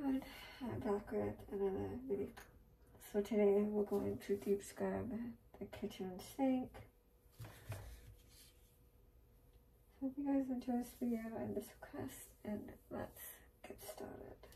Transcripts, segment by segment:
back with another video. So today we're going to deep scrub the kitchen sink. If you guys enjoy this video and this request, and let's get started.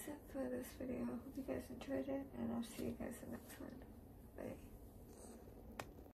That's it for this video. I hope you guys enjoyed it, and I'll see you guys in the next one.